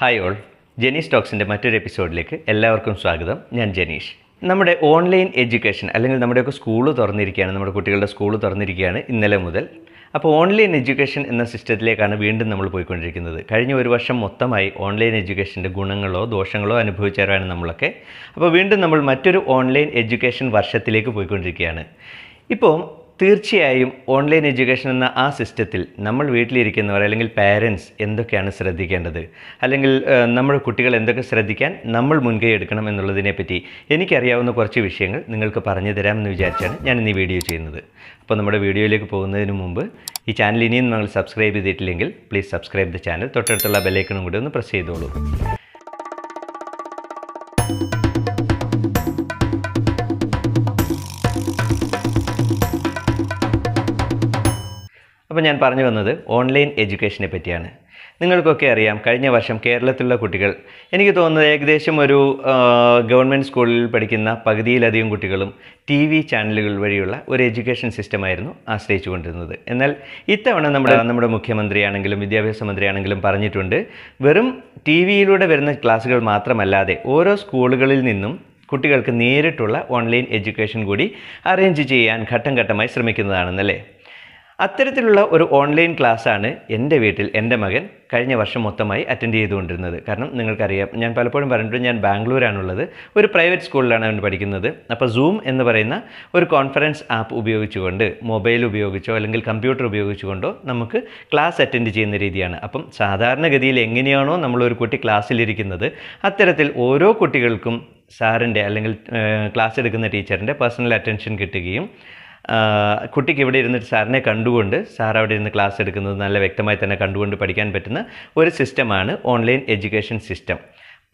Hi all. Janeesh ടോക്സിന്റെ മറ്റൊരു എപ്പിസോഡിലേക്ക് എല്ലാവർക്കും സ്വാഗതം. ഞാൻ ജനീഷ്. നമ്മുടെ ഓൺലൈൻ എഡ്യൂക്കേഷൻ അല്ലെങ്കിൽ നമ്മുടെയൊക്കെ സ്കൂൾ തുറന്നിരിക്കുകയാണ്. നമ്മുടെ കുട്ടികളുടെ സ്കൂൾ തുറന്നിരിക്കുകയാണ് ഇന്നലെ മുതൽ. അപ്പോൾ ഓൺലൈൻ എഡ്യൂക്കേഷൻ എന്ന സിസ്റ്റത്തിലേക്കാണ് വീണ്ടും നമ്മൾ പോയിക്കൊണ്ടിരിക്കുന്നത്. കഴിഞ്ഞ ഒരു വർഷം മൊത്തമായി ഓൺലൈൻ എഡ്യൂക്കേഷന്റെ ഗുണങ്ങളോ ദോഷങ്ങളോ അനുഭവിച്ചവരാണ് നമ്മളൊക്കെ. അപ്പോൾ വീണ്ടും നമ്മൾ മറ്റൊരു ഓൺലൈൻ എഡ്യൂക്കേഷൻ വർഷത്തിലേക്ക് പോയിക്കൊണ്ടിരിക്കുകയാണ്. ഇപ്പോൾ തീർച്ചയായും ഓൺലൈൻ എഡ്യൂക്കേഷൻ എന്ന ആ സിസ്റ്റത്തിൽ നമ്മൾ വീട്ടിലിരിക്കുന്നവർ അല്ലെങ്കിൽ പാരൻസ് എന്തൊക്കെയാണ് ശ്രദ്ധിക്കേണ്ടത്? അല്ലെങ്കിൽ നമ്മുടെ കുട്ടികൾ എന്തൊക്കെ ശ്രദ്ധിക്കാൻ നമ്മൾ മുൻകൈ എടുക്കണം എന്നുള്ളതിനെപ്പറ്റി എനിക്കറിയാവുന്ന കുറച്ച് വിഷയങ്ങൾ നിങ്ങൾക്ക് പറഞ്ഞു തരാമെന്ന് വിചാരിച്ചാണ് ഞാൻ ഇന്ന് ഈ വീഡിയോ ചെയ്യുന്നത്. അപ്പോൾ നമ്മുടെ വീഡിയോയിലേക്ക് പോകുന്നതിന് മുമ്പ് ഈ ചാനൽ ഇനിയും നിങ്ങൾ സബ്സ്ക്രൈബ് ചെയ്തിട്ടില്ലെങ്കിൽ പ്ലീസ് സബ്സ്ക്രൈബ് ദ ചാനൽ തൊട്ടടുത്തുള്ള ബെല്ലൈക്കണും കൂടി ഒന്ന് പ്രസ് ചെയ്തോളൂ. അപ്പോൾ ഞാൻ പറഞ്ഞു വന്നത് ഓൺലൈൻ എഡ്യൂക്കേഷനെ പറ്റിയാണ്. നിങ്ങൾക്കൊക്കെ അറിയാം കഴിഞ്ഞ വർഷം കേരളത്തിലുള്ള കുട്ടികൾ എനിക്ക് തോന്നുന്നത് ഏകദേശം ഒരു ഗവൺമെന്റ് സ്കൂളിൽ പഠിക്കുന്ന പകുതിയിലധികം കുട്ടികളും ടി വി ചാനലുകൾ വഴിയുള്ള ഒരു എഡ്യൂക്കേഷൻ സിസ്റ്റമായിരുന്നു ആശ്രയിച്ചുകൊണ്ടിരുന്നത്. എന്നാൽ ഇത്തവണ നമ്മുടെ നമ്മുടെ മുഖ്യമന്ത്രിയാണെങ്കിലും വിദ്യാഭ്യാസ മന്ത്രിയാണെങ്കിലും പറഞ്ഞിട്ടുണ്ട് വെറും ടി വിയിലൂടെ വരുന്ന ക്ലാസ്സുകൾ മാത്രമല്ലാതെ ഓരോ സ്കൂളുകളിൽ നിന്നും കുട്ടികൾക്ക് നേരിട്ടുള്ള ഓൺലൈൻ എഡ്യൂക്കേഷൻ കൂടി അറേഞ്ച് ചെയ്യാൻ ഘട്ടം ഘട്ടമായി ശ്രമിക്കുന്നതാണെന്നല്ലേ? അത്തരത്തിലുള്ള ഒരു ഓൺലൈൻ ക്ലാസ്സാണ് എന്റെ വീട്ടിൽ എന്റെ മകൻ കഴിഞ്ഞ വർഷം മൊത്തമായി അറ്റൻഡ് ചെയ്തുകൊണ്ടിരുന്നത്. കാരണം നിങ്ങൾക്കറിയാം ഞാൻ പലപ്പോഴും പറഞ്ഞിട്ടുണ്ട് ഞാൻ ബാംഗ്ലൂരാണുള്ളത് ഒരു പ്രൈവറ്റ് സ്കൂളിലാണ് അവൻ പഠിക്കുന്നത്. അപ്പോൾ സൂം എന്ന് പറയുന്ന ഒരു കോൺഫറൻസ് ആപ്പ് ഉപയോഗിച്ചുകൊണ്ട് മൊബൈൽ ഉപയോഗിച്ചോ അല്ലെങ്കിൽ കമ്പ്യൂട്ടർ ഉപയോഗിച്ചുകൊണ്ടോ നമുക്ക് ക്ലാസ് അറ്റൻഡ് ചെയ്യുന്ന രീതിയാണ്. അപ്പം സാധാരണഗതിയിൽ എങ്ങനെയാണോ നമ്മളൊരു കുട്ടി ക്ലാസ്സിലിരിക്കുന്നത് അത്തരത്തിൽ ഓരോ കുട്ടികൾക്കും സാറിന്റെ അല്ലെങ്കിൽ ക്ലാസ് എടുക്കുന്ന ടീച്ചറിന്റെ പേഴ്സണൽ അറ്റൻഷൻ കിട്ടുകയും കുട്ടിക്ക് ഇവിടെ ഇരുന്നിട്ട് സാറിനെ കണ്ടുകൊണ്ട് സാർ അവിടെ ഇരുന്ന് ക്ലാസ് എടുക്കുന്നത് നല്ല വ്യക്തമായി തന്നെ കണ്ടുകൊണ്ട് പഠിക്കാൻ പറ്റുന്ന ഒരു സിസ്റ്റമാണ് ഓൺലൈൻ എഡ്യൂക്കേഷൻ സിസ്റ്റം.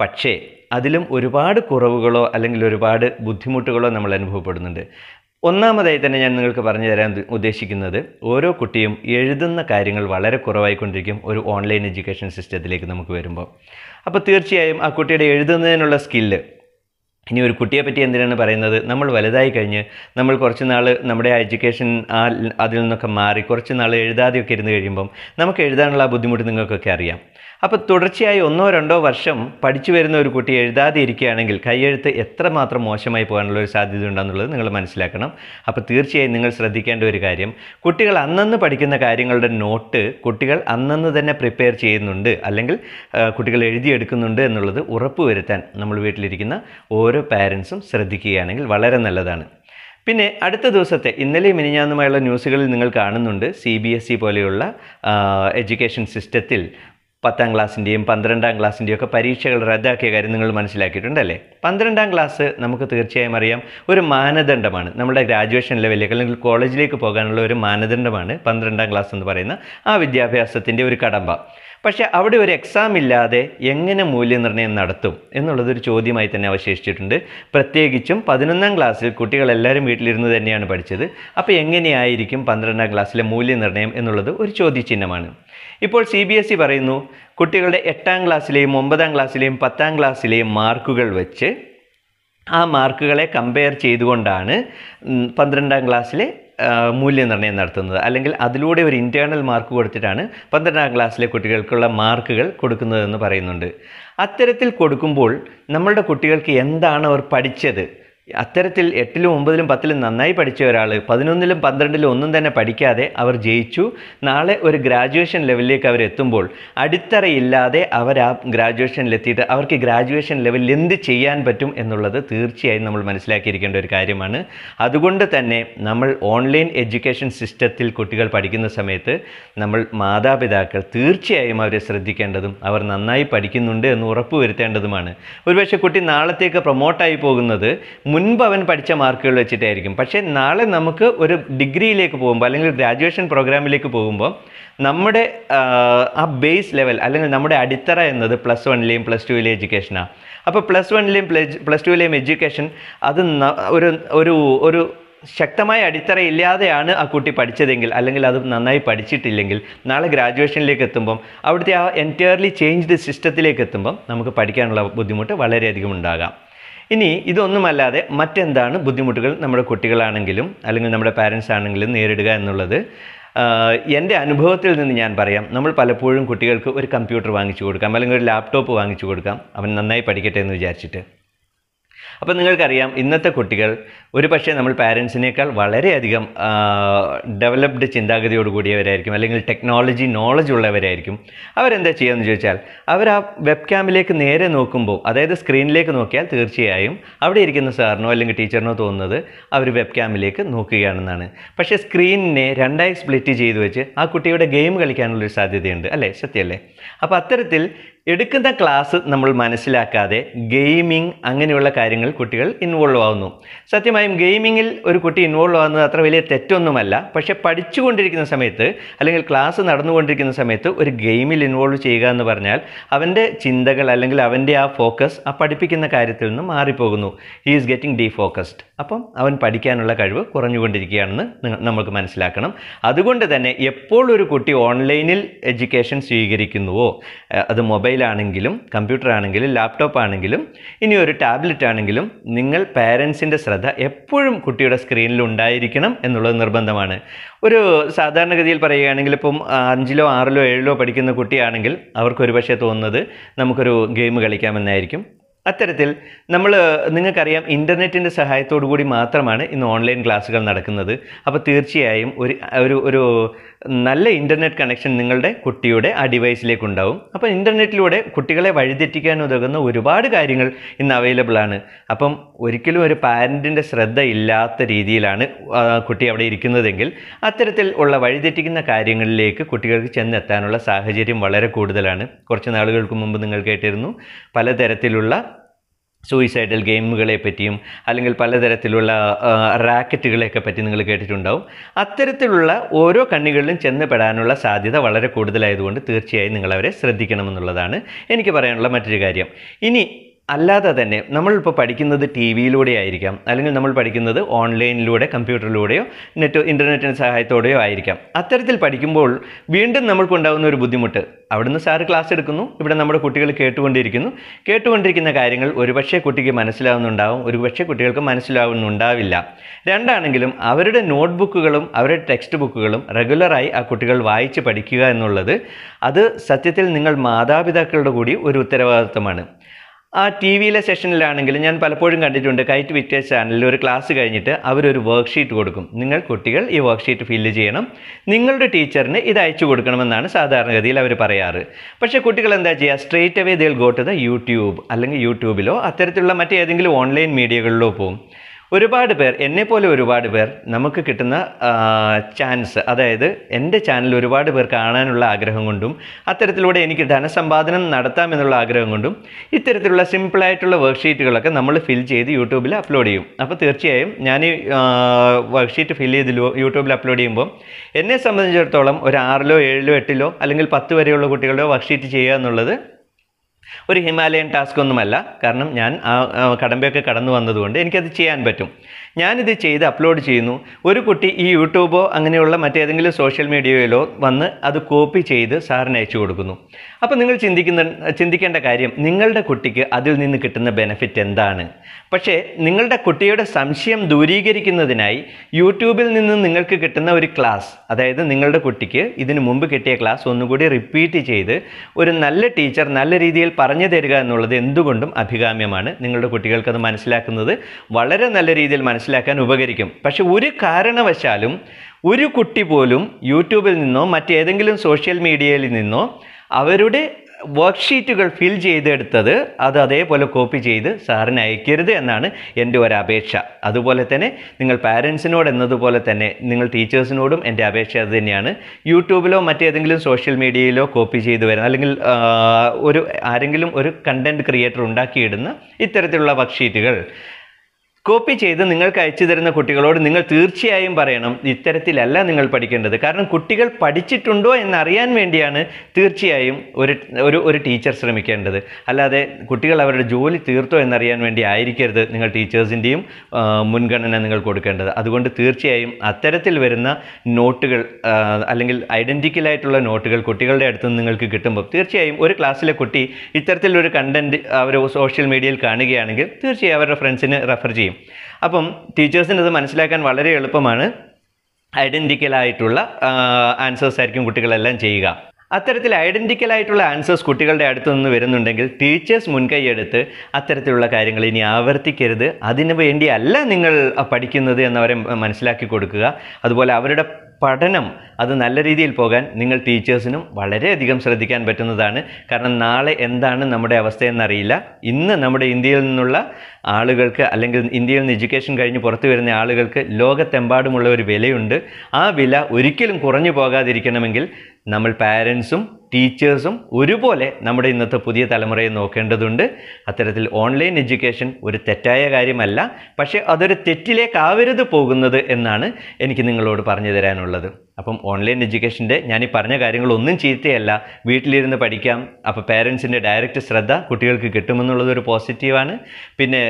പക്ഷേ അതിലും ഒരുപാട് കുറവുകളോ അല്ലെങ്കിൽ ഒരുപാട് ബുദ്ധിമുട്ടുകളോ നമ്മൾ അനുഭവപ്പെടുന്നുണ്ട്. ഒന്നാമതായി തന്നെ ഞാൻ നിങ്ങൾക്ക് പറഞ്ഞു തരാൻ ഉദ്ദേശിക്കുന്നത് ഓരോ കുട്ടിയും എഴുതുന്ന കാര്യങ്ങൾ വളരെ കുറവായിക്കൊണ്ടിരിക്കും ഒരു ഓൺലൈൻ എഡ്യൂക്കേഷൻ സിസ്റ്റത്തിലേക്ക് നമുക്ക് വരുമ്പോൾ. അപ്പോൾ തീർച്ചയായും ആ കുട്ടിയുടെ എഴുതുന്നതിനുള്ള സ്കില്ല് ഇനി ഒരു കുട്ടിയെ പറ്റി എന്തിനാണ് പറയുന്നത്? നമ്മൾ വലുതായി കഴിഞ്ഞ് നമ്മൾ കുറച്ച് നാൾ നമ്മുടെ എഡ്യൂക്കേഷൻ ആ അതിൽ നിന്നൊക്കെ മാറി കുറച്ച് നാൾ എഴുതാതെയൊക്കെ ഇരുന്ന് കഴിയുമ്പം നമുക്ക് എഴുതാനുള്ള ബുദ്ധിമുട്ട് നിങ്ങൾക്കൊക്കെ അറിയാം. അപ്പോൾ തുടർച്ചയായി ഒന്നോ രണ്ടോ വർഷം പഠിച്ചു വരുന്ന ഒരു കുട്ടി എഴുതാതെ ഇരിക്കുകയാണെങ്കിൽ കൈയെഴുത്ത് എത്രമാത്രം മോശമായി പോകാനുള്ള ഒരു സാധ്യത ഉണ്ടെന്നുള്ളത് നിങ്ങൾ മനസ്സിലാക്കണം. അപ്പോൾ തീർച്ചയായും നിങ്ങൾ ശ്രദ്ധിക്കേണ്ട ഒരു കാര്യം കുട്ടികൾ അന്നന്ന് പഠിക്കുന്ന കാര്യങ്ങളുടെ നോട്ട് കുട്ടികൾ അന്നന്ന് തന്നെ പ്രിപ്പയർ ചെയ്യുന്നുണ്ട് അല്ലെങ്കിൽ കുട്ടികൾ എഴുതിയെടുക്കുന്നുണ്ട് എന്നുള്ളത് ഉറപ്പുവരുത്താൻ നമ്മൾ വീട്ടിലിരിക്കുന്ന ഓരോ പാരൻസും ശ്രദ്ധിക്കുകയാണെങ്കിൽ വളരെ നല്ലതാണ്. പിന്നെ അടുത്ത ദിവസത്തെ ഇന്നലെ മിനിഞ്ഞാന്നുമായുള്ള ന്യൂസുകളിൽ നിങ്ങൾ കാണുന്നുണ്ട് സി ബി എസ് ഇ പോലെയുള്ള എഡ്യൂക്കേഷൻ സിസ്റ്റത്തിൽ പത്താം ക്ലാസ്സിന്റെയും പന്ത്രണ്ടാം ക്ലാസ്സിന്റെയും ഒക്കെ പരീക്ഷകൾ റദ്ദാക്കിയ കാര്യം നിങ്ങൾ മനസ്സിലാക്കിയിട്ടുണ്ടല്ലേ? പന്ത്രണ്ടാം ക്ലാസ് നമുക്ക് തീർച്ചയായും അറിയാം. ഒരു മാനദണ്ഡമാണ്. നമ്മുടെ ഗ്രാജുവേഷൻ ലെവലിലേക്ക് അല്ലെങ്കിൽ കോളേജിലേക്ക് പോകാനുള്ള ഒരു മാനദണ്ഡമാണ് പന്ത്രണ്ടാം ക്ലാസ് എന്ന് പറയുന്ന ആ വിദ്യാഭ്യാസത്തിന്റെ ഒരു കടമ്പ. പക്ഷേ അവിടെ ഒരു എക്സാം ഇല്ലാതെ എങ്ങനെ മൂല്യനിർണയം നടത്തും എന്നുള്ളതൊരു ചോദ്യമായി തന്നെ അവശേഷിച്ചിട്ടുണ്ട്. പ്രത്യേകിച്ചും പതിനൊന്നാം ക്ലാസ്സിൽ കുട്ടികളെല്ലാവരും വീട്ടിലിരുന്ന് തന്നെയാണ് പഠിച്ചത്. അപ്പോൾ എങ്ങനെയായിരിക്കും പന്ത്രണ്ടാം ക്ലാസ്സിലെ മൂല്യനിർണയം എന്നുള്ളത് ഒരു ചോദ്യചിഹ്നമാണ്. ഇപ്പോൾ സി ബി എസ് ഇ പറയുന്നു കുട്ടികളുടെ എട്ടാം ക്ലാസ്സിലെയും ഒമ്പതാം ക്ലാസ്സിലെയും പത്താം ക്ലാസ്സിലെയും മാർക്കുകൾ വെച്ച് ആ മാർക്കുകളെ കമ്പയർ ചെയ്തുകൊണ്ടാണ് പന്ത്രണ്ടാം ക്ലാസ്സിലെ മൂല്യനിർണയം നടത്തുന്നത്. അല്ലെങ്കിൽ അതിലൂടെ ഒരു ഇന്റേർണൽ മാർക്ക് കൊടുത്തിട്ടാണ് പന്ത്രണ്ടാം ക്ലാസ്സിലെ കുട്ടികൾക്കുള്ള മാർക്കുകൾ കൊടുക്കുന്നതെന്ന് പറയുന്നുണ്ട്. അത്തരത്തിൽ കൊടുക്കുമ്പോൾ നമ്മളുടെ കുട്ടികൾക്ക് എന്താണ് അവർ പഠിച്ചത്? അത്തരത്തിൽ എട്ടിലും ഒമ്പതിലും പത്തിലും നന്നായി പഠിച്ച ഒരാൾ പതിനൊന്നിലും പന്ത്രണ്ടിലും ഒന്നും തന്നെ പഠിക്കാതെ അവർ ജയിച്ചു. നാളെ ഒരു ഗ്രാജുവേഷൻ ലെവലിലേക്ക് അവർ എത്തുമ്പോൾ അടിത്തറയില്ലാതെ അവർ ആ ഗ്രാജുവേഷനിലെത്തിയിട്ട് അവർക്ക് ഗ്രാജുവേഷൻ ലെവലിൽ എന്ത് ചെയ്യാൻ പറ്റും എന്നുള്ളത് തീർച്ചയായും നമ്മൾ മനസ്സിലാക്കിയിരിക്കേണ്ട ഒരു കാര്യമാണ്. അതുകൊണ്ട് തന്നെ നമ്മൾ ഓൺലൈൻ എഡ്യൂക്കേഷൻ സിസ്റ്റത്തിൽ കുട്ടികൾ പഠിക്കുന്ന സമയത്ത് നമ്മൾ മാതാപിതാക്കൾ തീർച്ചയായും അവരെ ശ്രദ്ധിക്കേണ്ടതും അവർ നന്നായി പഠിക്കുന്നുണ്ട് എന്ന് ഉറപ്പുവരുത്തേണ്ടതുമാണ്. ഒരുപക്ഷെ കുട്ടി നാളത്തേക്ക് പ്രൊമോട്ടായി പോകുന്നത് മുൻപ് അവൻ പഠിച്ച മാർക്കുകൾ വെച്ചിട്ടായിരിക്കും. പക്ഷേ നാളെ നമുക്ക് ഒരു ഡിഗ്രിയിലേക്ക് പോകുമ്പോൾ അല്ലെങ്കിൽ ഗ്രാജുവേഷൻ പ്രോഗ്രാമിലേക്ക് പോകുമ്പോൾ നമ്മുടെ ആ, ബേസ് ലെവൽ അല്ലെങ്കിൽ നമ്മുടെ അടിത്തറ എന്നത് പ്ലസ് വണ്ണിലെയും പ്ലസ് ടുവിലെയും എഡ്യൂക്കേഷനാണ് അപ്പോൾ പ്ലസ് വണ്ണിലെയും പ്ലസ് ടുവിലെയും എഡ്യൂക്കേഷൻ അത് ഒരു ഒരു ഒരു ശക്തമായ അടിത്തറ ഇല്ലാതെയാണ് ആ കുട്ടി പഠിച്ചതെങ്കിൽ അല്ലെങ്കിൽ അത് നന്നായി പഠിച്ചിട്ടില്ലെങ്കിൽ നാളെ ഗ്രാജുവേഷനിലേക്ക് എത്തുമ്പം അവിടുത്തെ ആ എന്റയർലി ചേഞ്ച്ഡ് സിസ്റ്റത്തിലേക്ക് എത്തുമ്പം നമുക്ക് പഠിക്കാനുള്ള ബുദ്ധിമുട്ട് വളരെയധികം ഉണ്ടാകാം. ഇനി ഇതൊന്നുമല്ലാതെ മറ്റെന്താണ് ബുദ്ധിമുട്ടുകൾ നമ്മുടെ കുട്ടികളാണെങ്കിലും അല്ലെങ്കിൽ നമ്മുടെ പാരൻസ് ആണെങ്കിലും നേരിടുക എന്നുള്ളത്? എന്റെ അനുഭവത്തിൽ നിന്ന് ഞാൻ പറയാം. നമ്മൾ പലപ്പോഴും കുട്ടികൾക്ക് ഒരു കമ്പ്യൂട്ടർ വാങ്ങിച്ചു കൊടുക്കാം അല്ലെങ്കിൽ ഒരു ലാപ്ടോപ്പ് വാങ്ങിച്ചു കൊടുക്കാം. അവൻ നന്നായി പഠിക്കട്ടെ എന്ന് വിചാരിച്ചിട്ട്. അപ്പോൾ നിങ്ങൾക്കറിയാം ഇന്നത്തെ കുട്ടികൾ ഒരു പക്ഷേ നമ്മൾ പാരൻസിനേക്കാൾ വളരെയധികം ഡെവലപ്ഡ് ചിന്താഗതിയോട് കൂടിയവരായിരിക്കും അല്ലെങ്കിൽ ടെക്നോളജി നോളജ് ഉള്ളവരായിരിക്കും. അവരെന്താ ചെയ്യുകയെന്ന് ചോദിച്ചാൽ അവർ ആ വെബ് ക്യാമിലേക്ക് നേരെ നോക്കുമ്പോൾ അതായത് സ്ക്രീനിലേക്ക് നോക്കിയാൽ തീർച്ചയായും അവിടെ ഇരിക്കുന്ന സാറിനോ അല്ലെങ്കിൽ ടീച്ചറിനോ തോന്നുന്നത് അവർ വെബ് ക്യാമിലേക്ക് നോക്കുകയാണെന്നാണ്. പക്ഷേ സ്ക്രീനിനെ രണ്ടായി സ്പ്ലിറ്റ് ചെയ്ത് വെച്ച് ആ കുട്ടിയുടെ ഗെയിം കളിക്കാനുള്ളൊരു സാധ്യതയുണ്ട്. അല്ലേ? സത്യമല്ലേ അപ്പോൾ അത്തരത്തിൽ എടുക്കുന്ന ക്ലാസ് നമ്മൾ മനസ്സിലാക്കാതെ ഗെയിമിംഗ് അങ്ങനെയുള്ള കാര്യങ്ങൾ കുട്ടികൾ ഇൻവോൾവ് ആവുന്നു. സത്യമായും ഗെയിമിങ്ങിൽ ഒരു കുട്ടി ഇൻവോൾവ് ആവുന്നത് അത്ര വലിയ തെറ്റൊന്നുമല്ല. പക്ഷെ പഠിച്ചുകൊണ്ടിരിക്കുന്ന സമയത്ത് അല്ലെങ്കിൽ ക്ലാസ് നടന്നുകൊണ്ടിരിക്കുന്ന സമയത്ത് ഒരു ഗെയിമിൽ ഇൻവോൾവ് ചെയ്യുക എന്ന് പറഞ്ഞാൽ അവന്റെ ചിന്തകൾ അല്ലെങ്കിൽ അവന്റെ ആ ഫോക്കസ് ആ പഠിപ്പിക്കുന്ന കാര്യത്തിൽ നിന്ന് മാറിപ്പോകുന്നു. He is getting defocused അപ്പം അവൻ പഠിക്കാനുള്ള കഴിവ് കുറഞ്ഞുകൊണ്ടിരിക്കുകയാണെന്ന് നമുക്ക് മനസ്സിലാക്കണം. അതുകൊണ്ട് തന്നെ എപ്പോൾ ഒരു കുട്ടി ഓൺലൈനിൽ എഡ്യൂക്കേഷൻ സ്വീകരിക്കുന്നുവോ ഏഹ് അത് മൊബൈലാണെങ്കിലും കമ്പ്യൂട്ടർ ആണെങ്കിലും ലാപ്ടോപ്പ് ആണെങ്കിലും ഇനി ഒരു ടാബ്ലറ്റ് ആണെങ്കിലും നിങ്ങൾ പാരൻസിന്റെ ശ്രദ്ധ എപ്പോഴും കുട്ടിയുടെ സ്ക്രീനിൽ ഉണ്ടായിരിക്കണം എന്നുള്ളത് നിർബന്ധമാണ്. ഒരു സാധാരണഗതിയിൽ പറയുകയാണെങ്കിൽ ഇപ്പം അഞ്ചിലോ ആറിലോ ഏഴിലോ പഠിക്കുന്ന കുട്ടിയാണെങ്കിൽ അവർക്ക് ഒരുപക്ഷെ തോന്നുന്നത് നമുക്കൊരു ഗെയിം കളിക്കാമെന്നായിരിക്കും. അത്തരത്തിൽ നമ്മൾ നിങ്ങൾക്കറിയാം ഇന്റർനെറ്റിന്റെ സഹായത്തോടു കൂടി മാത്രമാണ് ഇന്ന് ഓൺലൈൻ ക്ലാസ്സുകൾ നടക്കുന്നത്. അപ്പോൾ തീർച്ചയായും ഒരു ഒരു ഒരു നല്ല ഇന്റർനെറ്റ് കണക്ഷൻ നിങ്ങളുടെ കുട്ടിയുടെ ആ ഡിവൈസിലേക്ക് ഉണ്ടാവും. അപ്പോൾ ഇന്റർനെറ്റിലൂടെ കുട്ടികളെ വഴിതെറ്റിക്കാൻ ഉതകുന്ന ഒരുപാട് കാര്യങ്ങൾ ഇന്ന് അവൈലബിൾ ആണ്. അപ്പം ഒരിക്കലും ഒരു പാരന്റിന്റെ ശ്രദ്ധ ഇല്ലാത്ത രീതിയിലാണ് കുട്ടി അവിടെ ഇരിക്കുന്നതെങ്കിൽ അത്തരത്തിൽ ഉള്ള വഴിതെറ്റിക്കുന്ന കാര്യങ്ങളിലേക്ക് കുട്ടികൾക്ക് ചെന്നെത്താനുള്ള സാഹചര്യം വളരെ കൂടുതലാണ്. കുറച്ച് നാളുകൾക്ക് മുമ്പ് നിങ്ങൾ കേട്ടിരുന്നു പലതരത്തിലുള്ള സൂയിസൈഡൽ ഗെയിമുകളെ പറ്റിയും അല്ലെങ്കിൽ പലതരത്തിലുള്ള റാക്കറ്റുകളെയൊക്കെ പറ്റി നിങ്ങൾ കേട്ടിട്ടുണ്ടാവും. അത്തരത്തിലുള്ള ഓരോ കണ്ണികളിലും ചെന്ന് പെടാനുള്ള സാധ്യത വളരെ കൂടുതലായതുകൊണ്ട് തീർച്ചയായും നിങ്ങളവരെ ശ്രദ്ധിക്കണമെന്നുള്ളതാണ് എനിക്ക് പറയാനുള്ള മറ്റൊരു കാര്യം. ഇനി അല്ലാതെ തന്നെ നമ്മളിപ്പോൾ പഠിക്കുന്നത് ടി വിയിലൂടെ ആയിരിക്കാം. അല്ലെങ്കിൽ നമ്മൾ പഠിക്കുന്നത് ഓൺലൈനിലൂടെ കമ്പ്യൂട്ടറിലൂടെയോ നെറ്റ് ഇന്റർനെറ്റിന്റെ സഹായത്തോടെയോ ആയിരിക്കാം. അത്തരത്തിൽ പഠിക്കുമ്പോൾ വീണ്ടും നമ്മൾക്കുണ്ടാകുന്ന ഒരു ബുദ്ധിമുട്ട്. അവിടുന്ന് സാറ് ക്ലാസ് എടുക്കുന്നു. ഇവിടെ നമ്മുടെ കുട്ടികൾ കേട്ടുകൊണ്ടിരിക്കുന്നു. കേട്ടുകൊണ്ടിരിക്കുന്ന കാര്യങ്ങൾ ഒരുപക്ഷെ കുട്ടിക്ക് മനസ്സിലാവുന്നുണ്ടാവും. ഒരുപക്ഷെ കുട്ടികൾക്ക് മനസ്സിലാവുന്നുണ്ടാവില്ല. രണ്ടാണെങ്കിലും അവരുടെ നോട്ട്ബുക്കുകളും അവരുടെ ടെക്സ്റ്റ് ബുക്കുകളും റെഗുലറായി ആ കുട്ടികൾ വായിച്ച് പഠിക്കുക എന്നുള്ളത് അത് സത്യത്തിൽ നിങ്ങൾ മാതാപിതാക്കളുടെ കൂടി ഒരു ഉത്തരവാദിത്തമാണ് ആ ടി വിയിലെ സെഷനിലാണെങ്കിലും ഞാൻ പലപ്പോഴും കണ്ടിട്ടുണ്ട് കൈറ്റ് വിറ്റേഴ്സ് ചാനലിൽ ഒരു ക്ലാസ് കഴിഞ്ഞിട്ട് അവരൊരു വർക്ക്ഷീറ്റ് കൊടുക്കും. നിങ്ങൾ കുട്ടികൾ ഈ വർക്ക്ഷീറ്റ് ഫില്ല് ചെയ്യണം. നിങ്ങളുടെ ടീച്ചറിന് ഇത് അയച്ചു കൊടുക്കണമെന്നാണ് സാധാരണഗതിയിൽ അവർ പറയാറ്. പക്ഷേ കുട്ടികൾ എന്താ ചെയ്യുക? Straight away they'll go to the YouTube അല്ലെങ്കിൽ യൂട്യൂബിലോ അത്തരത്തിലുള്ള മറ്റേതെങ്കിലും ഓൺലൈൻ മീഡിയകളിലോ പോകും ഒരുപാട് പേർ എന്നെ പോലെ ഒരുപാട് പേർ നമുക്ക് കിട്ടുന്ന ചാൻസ് അതായത് എന്റെ ചാനൽ ഒരുപാട് പേർ കാണാനുള്ള ആഗ്രഹം കൊണ്ടും അത്തരത്തിലൂടെ എനിക്ക് ധനസമ്പാദനം നടത്താമെന്നുള്ള ആഗ്രഹം കൊണ്ടും ഇത്തരത്തിലുള്ള സിമ്പിളായിട്ടുള്ള വർക്ക്ഷീറ്റുകളൊക്കെ നമ്മൾ ഫിൽ ചെയ്ത് യൂട്യൂബിൽ അപ്ലോഡ് ചെയ്യും. അപ്പോൾ തീർച്ചയായും ഞാൻ ഈ വർക്ക്ഷീറ്റ് ഫിൽ ചെയ്ത് യൂട്യൂബിൽ അപ്ലോഡ് ചെയ്യുമ്പോൾ എന്നെ സംബന്ധിച്ചിടത്തോളം ഒരു ആറിലോ ഏഴിലോ എട്ടിലോ അല്ലെങ്കിൽ പത്ത് വരെയുള്ള കുട്ടികളുടെ വർക്ക്ഷീറ്റ് ചെയ്യുക എന്നുള്ളത് ഒരു ഹിമാലയൻ ടാസ്ക് ഒന്നുമല്ല. കാരണം ഞാൻ ആ കടമ്പയൊക്കെ കടന്നു വന്നതുകൊണ്ട് എനിക്കത് ചെയ്യാൻ പറ്റും. ഞാനിത് ചെയ്ത് അപ്ലോഡ് ചെയ്യുന്നു. ഒരു കുട്ടി ഈ യൂട്യൂബോ അങ്ങനെയുള്ള മറ്റേതെങ്കിലും സോഷ്യൽ മീഡിയയിലോ വന്ന് അത് കോപ്പി ചെയ്ത് സാറിന് അയച്ചു കൊടുക്കുന്നു. അപ്പോൾ നിങ്ങൾ ചിന്തിക്കുന്ന ചിന്തിക്കേണ്ട കാര്യം നിങ്ങളുടെ കുട്ടിക്ക് അതിൽ നിന്ന് കിട്ടുന്ന ബെനഫിറ്റ് എന്താണ്? പക്ഷേ നിങ്ങളുടെ കുട്ടിയുടെ സംശയം ദൂരീകരിക്കുന്നതിനായി യൂട്യൂബിൽ നിന്ന് നിങ്ങൾക്ക് കിട്ടുന്ന ഒരു ക്ലാസ് അതായത് നിങ്ങളുടെ കുട്ടിക്ക് ഇതിനു മുമ്പ് കിട്ടിയ ക്ലാസ് ഒന്നുകൂടി റിപ്പീറ്റ് ചെയ്ത് ഒരു നല്ല ടീച്ചർ നല്ല രീതിയിൽ പറഞ്ഞു തരിക എന്നുള്ളത് എന്തുകൊണ്ടും അഭികാമ്യമാണ്. നിങ്ങളുടെ കുട്ടികൾക്കത് മനസ്സിലാക്കുന്നത് വളരെ നല്ല രീതിയിൽ മനസ്സിലാക്കാൻ ഉപകരിക്കും. പക്ഷെ ഒരു കാരണവശാലും ഒരു കുട്ടി പോലും യൂട്യൂബിൽ നിന്നോ മറ്റേതെങ്കിലും സോഷ്യൽ മീഡിയയിൽ നിന്നോ അവരുടെ വർക്ക്ഷീറ്റുകൾ ഫിൽ ചെയ്തെടുത്തത് അത് അതേപോലെ കോപ്പി ചെയ്ത് സാറിന് അയക്കരുത് എന്നാണ് എന്റെ ഒരു അപേക്ഷ. അതുപോലെ തന്നെ നിങ്ങൾ പാരൻസിനോട് എന്നതുപോലെ തന്നെ നിങ്ങൾ ടീച്ചേഴ്സിനോടും എന്റെ അപേക്ഷ അത് തന്നെയാണ്. യൂട്യൂബിലോ മറ്റേതെങ്കിലും സോഷ്യൽ മീഡിയയിലോ കോപ്പി ചെയ്ത് വരുന്ന അല്ലെങ്കിൽ ഒരു ആരെങ്കിലും ഒരു കണ്ടന്റ് ക്രിയേറ്റർ ഉണ്ടാക്കിയിടുന്ന ഇത്തരത്തിലുള്ള വർക്ക്ഷീറ്റുകൾ കോപ്പി ചെയ്ത് നിങ്ങൾക്ക് അയച്ചു തരുന്ന കുട്ടികളോട് നിങ്ങൾ തീർച്ചയായും പറയണം ഇത്തരത്തിലല്ല നിങ്ങൾ പഠിക്കേണ്ടത്. കാരണം കുട്ടികൾ പഠിച്ചിട്ടുണ്ടോ എന്നറിയാൻ വേണ്ടിയാണ് തീർച്ചയായും ഒരു ഒരു ഒരു ടീച്ചർ ശ്രമിക്കേണ്ടത്. അല്ലാതെ കുട്ടികൾ അവരുടെ ജോലി തീർത്തോ എന്നറിയാൻ വേണ്ടി ആയിരിക്കരുത് നിങ്ങൾ ടീച്ചേഴ്സിന്റെയും മുൻഗണന നിങ്ങൾ കൊടുക്കേണ്ടത്. അതുകൊണ്ട് തീർച്ചയായും അത്തരത്തിൽ വരുന്ന നോട്ടുകൾ അല്ലെങ്കിൽ ഐഡന്റിക്കലായിട്ടുള്ള നോട്ടുകൾ കുട്ടികളുടെ അടുത്ത് നിന്ന് നിങ്ങൾക്ക് കിട്ടുമ്പോൾ തീർച്ചയായും ഒരു ക്ലാസ്സിലെ കുട്ടി ഇത്തരത്തിലൊരു കണ്ടന്റ് അവർ സോഷ്യൽ മീഡിയയിൽ കാണുകയാണെങ്കിൽ തീർച്ചയായും അവരുടെ ഫ്രണ്ട്സിന് റെഫർ ചെയ്യും. അപ്പം ടീച്ചേഴ്സിന് അത് മനസ്സിലാക്കാൻ വളരെ എളുപ്പമാണ്. ഐഡന്റിക്കലായിട്ടുള്ള ആൻസേഴ്സ് ആയിരിക്കും കുട്ടികളെല്ലാം ചെയ്യുക. അത്തരത്തിൽ ഐഡന്റിക്കൽ ആയിട്ടുള്ള ആൻസേഴ്സ് കുട്ടികളുടെ അടുത്തു നിന്ന് വരുന്നുണ്ടെങ്കിൽ ടീച്ചേഴ്സ് മുൻകൈയെടുത്ത് അത്തരത്തിലുള്ള കാര്യങ്ങൾ ഇനി ആവർത്തിക്കരുത്. അതിനു വേണ്ടിയല്ല നിങ്ങൾ പഠിക്കുന്നത് എന്നവരെ മനസ്സിലാക്കി കൊടുക്കുക. അതുപോലെ അവരുടെ പഠനം അത് നല്ല രീതിയിൽ പോകാൻ നിങ്ങൾ ടീച്ചേഴ്സിനും വളരെയധികം ശ്രദ്ധിക്കാൻ പറ്റുന്നതാണ്. കാരണം നാളെ എന്താണ് നമ്മുടെ അവസ്ഥയെന്നറിയില്ല. ഇന്ന് നമ്മുടെ ഇന്ത്യയിൽ നിന്നുള്ള ആളുകൾക്ക് അല്ലെങ്കിൽ ഇന്ത്യയിൽ നിന്ന് എഡ്യൂക്കേഷൻ കഴിഞ്ഞ് പുറത്തു വരുന്ന ആളുകൾക്ക് ലോകത്തെമ്പാടുമുള്ള ഒരു വിലയുണ്ട്. ആ വില ഒരിക്കലും കുറഞ്ഞു പോകാതിരിക്കണമെങ്കിൽ നമ്മൾ പാരൻസും ടീച്ചേഴ്സും ഒരുപോലെ നമ്മുടെ ഇന്നത്തെ പുതിയ തലമുറയെ നോക്കേണ്ടതുണ്ട്. അത്തരത്തിൽ ഓൺലൈൻ എഡ്യൂക്കേഷൻ ഒരു തെറ്റായ കാര്യമല്ല. പക്ഷേ അതൊരു തെറ്റിലേക്കാവരുത് പോകുന്നത് എന്നാണ് എനിക്ക് നിങ്ങളോട് പറഞ്ഞു തരാനുള്ളത്. അപ്പം ഓൺലൈൻ എഡ്യൂക്കേഷന്റെ ഞാൻ ഈ പറഞ്ഞ കാര്യങ്ങളൊന്നും ചീത്തയല്ല. വീട്ടിലിരുന്ന് പഠിക്കാം. അപ്പോൾ പേരൻസിന്റെ ഡയറക്റ്റ് ശ്രദ്ധ കുട്ടികൾക്ക് കിട്ടുമെന്നുള്ളത് ഒരു പോസിറ്റീവാണ് പിന്നെ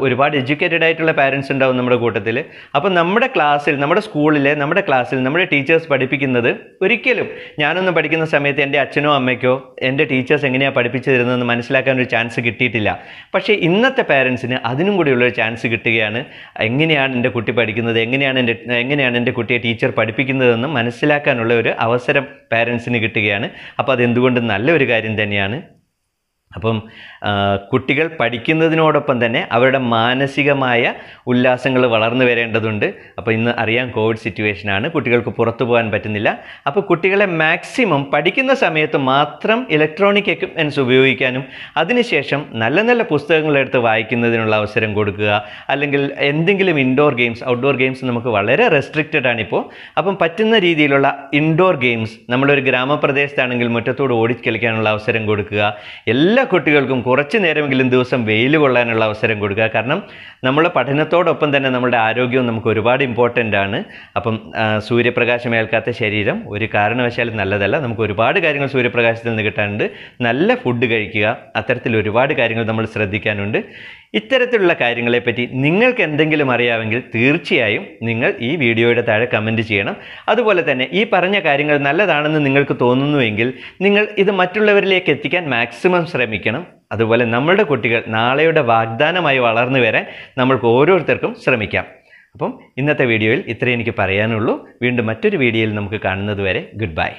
ഒരുപാട് എഡ്യൂക്കേറ്റഡ് ആയിട്ടുള്ള പാരൻസ് ഉണ്ടാവും നമ്മുടെ കൂട്ടത്തിൽ അപ്പം നമ്മുടെ ക്ലാസ്സിൽ നമ്മുടെ സ്കൂളിലെ നമ്മുടെ ക്ലാസ്സിൽ നമ്മുടെ ടീച്ചേഴ്സ് പഠിപ്പിക്കുന്നത് ഒരിക്കലും ഞാനൊന്നും പഠിക്കുന്ന സമയത്ത് എന്റെ അച്ഛനോ അമ്മയ്ക്കോ എന്റെ ടീച്ചേഴ്സ് എങ്ങനെയാണ് പഠിപ്പിച്ചു തരുന്നതെന്ന് മനസ്സിലാക്കാൻ ഒരു ചാൻസ് കിട്ടിയിട്ടില്ല. പക്ഷേ ഇന്നത്തെ പാരൻസിന് അതിനും കൂടിയുള്ളൊരു ചാൻസ് കിട്ടുകയാണ്. എങ്ങനെയാണ് എന്റെ കുട്ടി പഠിക്കുന്നത്? എങ്ങനെയാണ് എന്റെ എങ്ങനെയാണ് എന്റെ കുട്ടിയെ ടീച്ചർ പഠിപ്പിക്കുന്നതെന്ന് മനസ്സിലാക്കാനുള്ള ഒരു അവസരം പാരൻസിന് കിട്ടുകയാണ്. അപ്പോൾ അതെന്തുകൊണ്ടും നല്ലൊരു കാര്യം തന്നെയാണ്? അപ്പം കുട്ടികൾ പഠിക്കുന്നതിനോടൊപ്പം തന്നെ അവരുടെ മാനസികമായ ഉല്ലാസങ്ങൾ വളർന്നു വരേണ്ടതുണ്ട്. അപ്പോൾ ഇന്ന് അറിയാം കോവിഡ് സിറ്റുവേഷനാണ് കുട്ടികൾക്ക് പുറത്തു പോകാൻ പറ്റുന്നില്ല. അപ്പോൾ കുട്ടികളെ മാക്സിമം പഠിക്കുന്ന സമയത്ത് മാത്രം ഇലക്ട്രോണിക് എക്യുപ്മെന്റ്സ് ഉപയോഗിക്കാനും അതിനുശേഷം നല്ല നല്ല പുസ്തകങ്ങൾ എടുത്ത് വായിക്കുന്നതിനുള്ള അവസരം കൊടുക്കുക. അല്ലെങ്കിൽ എന്തെങ്കിലും ഇൻഡോർ ഗെയിംസ് ഔട്ട്ഡോർ ഗെയിംസ് നമുക്ക് വളരെ റെസ്ട്രിക്റ്റഡ് ആണിപ്പോൾ. അപ്പം പറ്റുന്ന രീതിയിലുള്ള ഇൻഡോർ ഗെയിംസ് നമ്മളൊരു ഗ്രാമപ്രദേശത്താണെങ്കിൽ മുറ്റത്തോട് ഓടിക്കളിക്കാനുള്ള അവസരം കൊടുക്കുക. എല്ലാ കുട്ടികൾക്കും കുറച്ച് നേരമെങ്കിലും ദിവസം വെയിൽ കൊള്ളാനുള്ള അവസരം കൊടുക്കുക. കാരണം നമ്മുടെ പഠനത്തോടൊപ്പം തന്നെ നമ്മുടെ ആരോഗ്യവും നമുക്ക് ഒരുപാട് ഇമ്പോർട്ടന്റ് ആണ്. അപ്പം സൂര്യപ്രകാശം ഏൽക്കാത്ത ശരീരം ഒരു കാരണവശാലും നല്ലതല്ല. നമുക്ക് ഒരുപാട് കാര്യങ്ങൾ സൂര്യപ്രകാശത്തിൽ നിന്ന് കിട്ടാനുണ്ട്. നല്ല ഫുഡ് കഴിക്കുക. അത്തരത്തിൽ ഒരുപാട് കാര്യങ്ങൾ നമ്മൾ ശ്രദ്ധിക്കാനുണ്ട്. ഇത്തരത്തിലുള്ള കാര്യങ്ങളെപ്പറ്റി നിങ്ങൾക്ക് എന്തെങ്കിലും അറിയാമെങ്കിൽ തീർച്ചയായും നിങ്ങൾ ഈ വീഡിയോയുടെ താഴെ കമന്റ് ചെയ്യണം. അതുപോലെ തന്നെ ഈ പറഞ്ഞ കാര്യങ്ങൾ നല്ലതാണെന്ന് നിങ്ങൾക്ക് തോന്നുന്നുവെങ്കിൽ നിങ്ങൾ ഇത് മറ്റുള്ളവരിലേക്ക് എത്തിക്കാൻ മാക്സിമം ശ്രമിക്കണം. അതുപോലെ നമ്മളുടെ കുട്ടികൾ നാളെയുടെ വാഗ്ദാനമായി വളർന്നു വരാൻ നമ്മൾക്ക് ഓരോരുത്തർക്കും ശ്രമിക്കാം. അപ്പം ഇന്നത്തെ വീഡിയോയിൽ ഇത്രയും എനിക്ക് പറയാനുള്ളൂ. വീണ്ടും മറ്റൊരു വീഡിയോയിൽ നമുക്ക് കാണുന്നത് വരെ ഗുഡ് ബൈ.